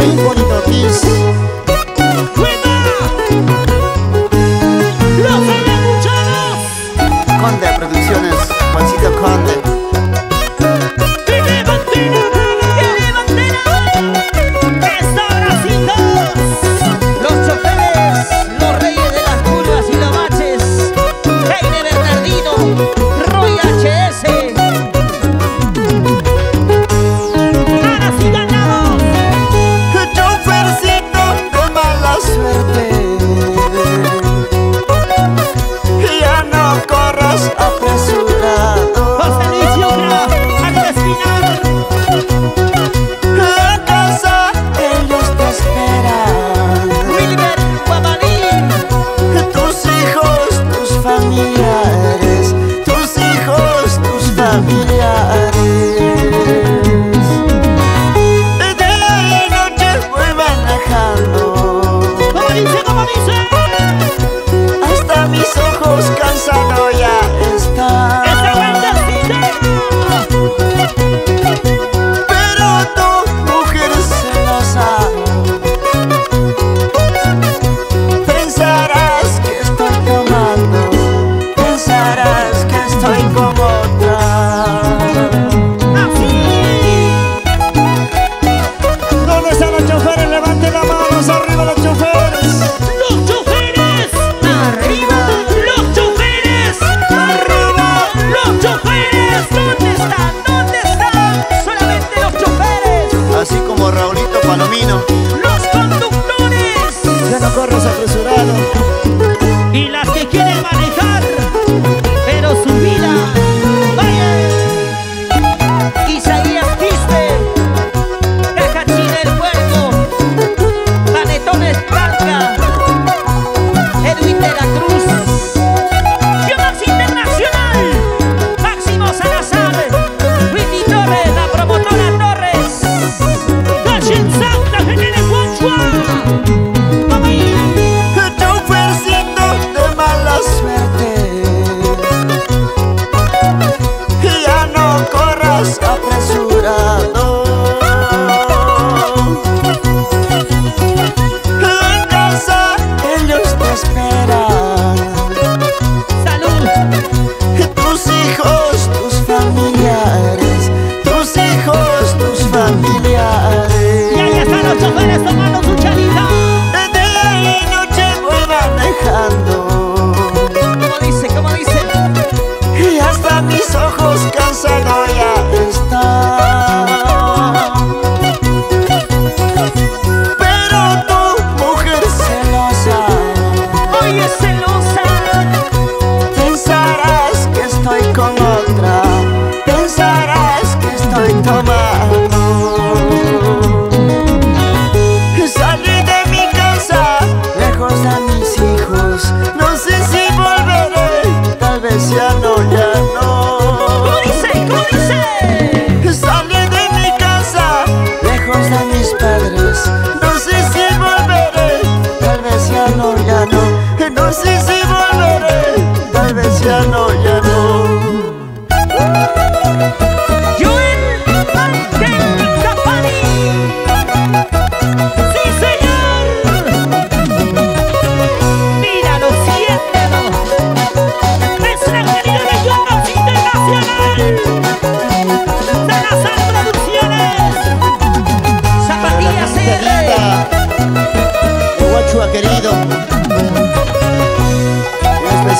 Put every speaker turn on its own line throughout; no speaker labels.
rincón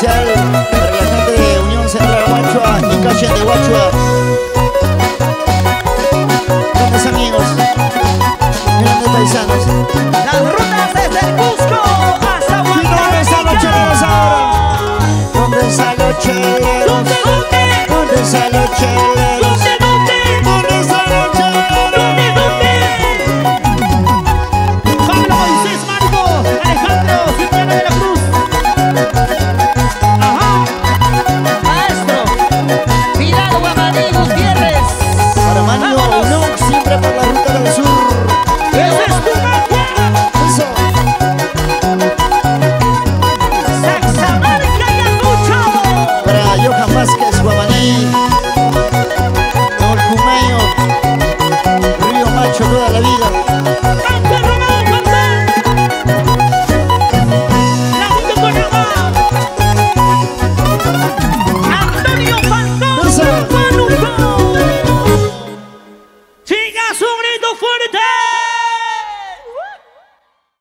para
la
gente de Unión Central Huachua y Calle de Huachua. Grandes amigos, grandes paisanos. Las rutas desde el bus.